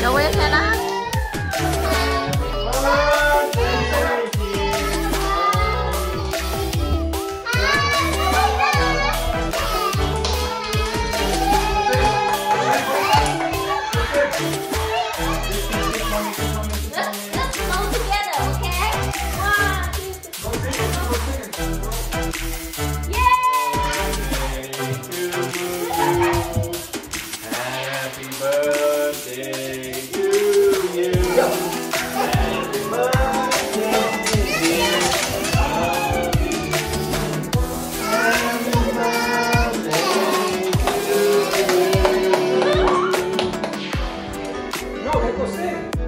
的危险啦、Calma, é você?